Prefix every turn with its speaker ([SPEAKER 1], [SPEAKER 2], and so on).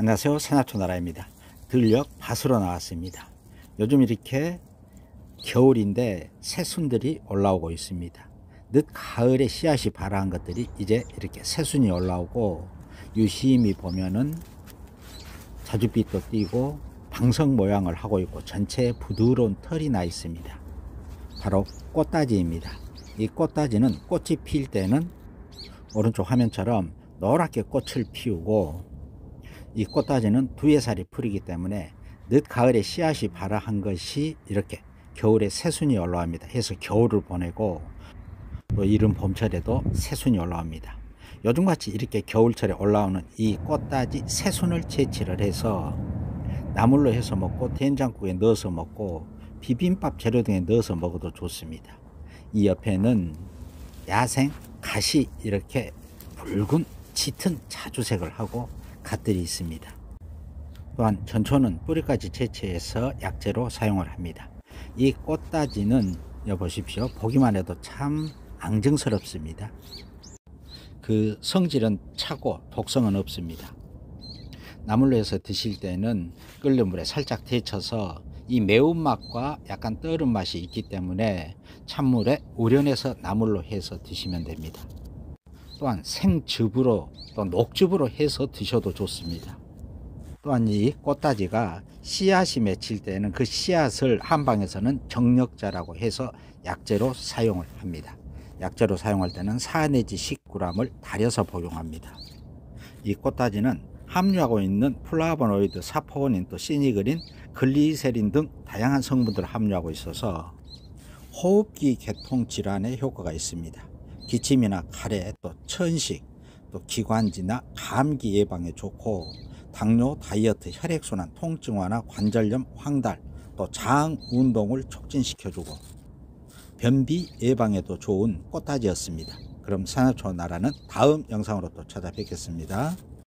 [SPEAKER 1] 안녕하세요. 산하초나라입니다. 들녘 밭으로 나왔습니다. 요즘 이렇게 겨울인데 새순들이 올라오고 있습니다. 늦 가을에 씨앗이 발아한 것들이 이제 이렇게 새순이 올라오고 유심히 보면은 자줏빛도 띄고 방석 모양을 하고 있고 전체에 부드러운 털이 나 있습니다. 바로 꽃다지입니다. 이 꽃다지는 꽃이 필 때는 오른쪽 화면처럼 노랗게 꽃을 피우고 이 꽃다지는 두에 살이 풀이기 때문에 늦 가을에 씨앗이 발아한 것이 이렇게 겨울에 새순이 올라옵니다. 해서 겨울을 보내고 또 이른 봄철에도 새순이 올라옵니다. 요즘같이 이렇게 겨울철에 올라오는 이 꽃다지 새순을 채취를 해서 나물로 해서 먹고 된장국에 넣어서 먹고 비빔밥 재료 등에 넣어서 먹어도 좋습니다. 이 옆에는 야생 가시 이렇게 붉은 짙은 자주색을 하고 갓들이 있습니다. 또한 전초는 뿌리까지 채취해서 약재로 사용을 합니다. 이 꽃다지는 여보십시오. 보기만 해도 참 앙증스럽습니다. 그 성질은 차고 독성은 없습니다. 나물로 해서 드실 때는 끓는 물에 살짝 데쳐서 이 매운맛과 약간 떠른 맛이 있기 때문에 찬물에 우려내서 나물로 해서 드시면 됩니다. 또한 생즙으로 또 녹즙으로 해서 드셔도 좋습니다. 또한 이 꽃다지가 씨앗이 맺힐 때는 그 씨앗을 한방에서는 정력자라고 해서 약재로 사용을 합니다. 약재로 사용할 때는 4 내지 10g을 달여서 복용합니다. 이 꽃다지는 함유하고 있는 플라보노이드, 사포닌, 또 시니그린, 글리세린 등 다양한 성분들을 함유하고 있어서 호흡기 개통 질환에 효과가 있습니다. 기침이나 가래, 또 천식, 또 기관지나 감기 예방에 좋고 당뇨, 다이어트, 혈액순환, 통증 완화, 관절염, 황달, 또 장 운동을 촉진시켜주고 변비 예방에도 좋은 꽃다지였습니다. 그럼 산업초 나라는 다음 영상으로 또 찾아뵙겠습니다.